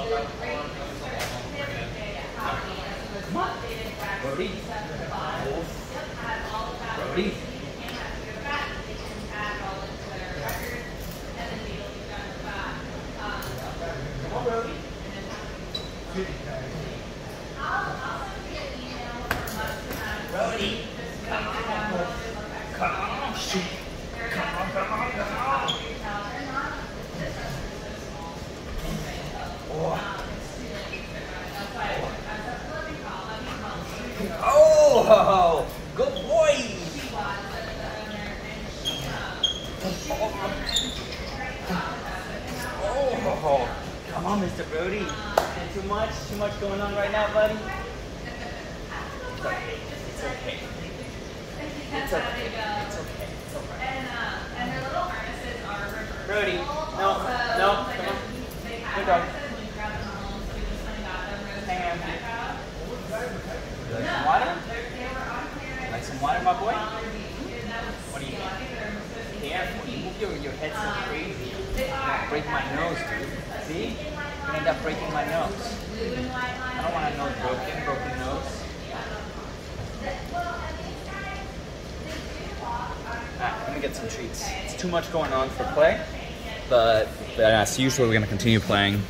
Brody. Brody. Come on. Shoot. Come on, come on, come on. Oh, good boy. Oh, come on, Mr. Brody. Too much, too much going on right now, buddy. It's okay. It's okay. It's okay. It's okay. It's okay. And, uh, and their little harnesses are reversed. Brody, no, no, come on. Good dog. Hang on. My boy? What do you think? Careful, you move your, your head so crazy. Break my nose, dude. See? You're end up breaking my nose. I don't want a nose broken, broken nose. Alright, let me get some treats. It's too much going on for play, but, but as usual, we're gonna continue playing.